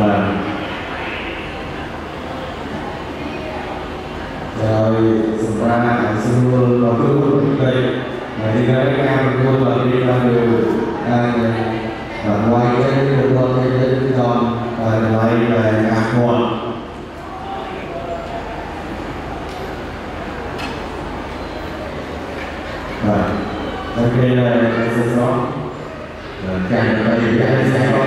và rồi chúng ta hãy xin luôn và cứ luôn đây mà đi ra cái cam luôn và đi ra đều đang và ngoài cái một con cái cái tròn và ngoài là ngạc nguồn càng phải giải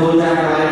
tôi ra tay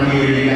Vâng, như đi